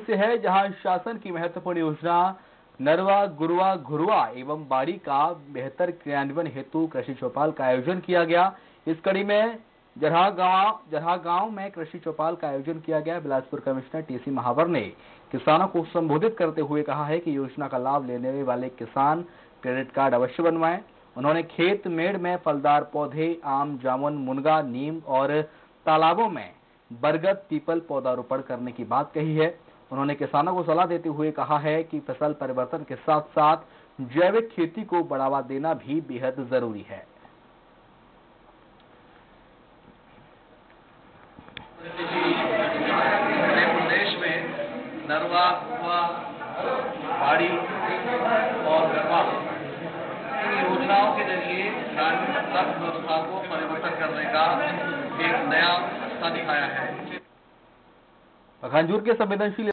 से है जहाँ शासन की महत्वपूर्ण योजना नरवा गुरुआ घुरुआ एवं बाड़ी का बेहतर क्रियान्वयन हेतु कृषि चौपाल का आयोजन किया गया। इस कड़ी में जरहा गाँव में कृषि चौपाल का आयोजन किया गया। बिलासपुर कमिश्नर टीसी महावर ने किसानों को संबोधित करते हुए कहा है कि योजना का लाभ लेने वाले किसान क्रेडिट कार्ड अवश्य बनवाएँ। उन्होंने खेत, मेड़ में फलदार पौधे, आम, जामुन, मुनगा, नीम और तालाबों में बरगद, पीपल पौधारोपण करने की बात कही है। उन्होंने किसानों को सलाह देते हुए कहा है कि फ़सल परिवर्तन के साथ साथ जैविक खेती को बढ़ावा देना भी बेहद ज़रूरी है। प्रदेश में नरवा बाड़ी और गरबा इन योजनाओं के ज़रिए ग्रामीण अर्थव्यवस्था को परिवर्तन करने का एक नया रास्ता दिखाया है। पखानजूर के संवेदनशील